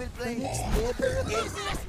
Double play.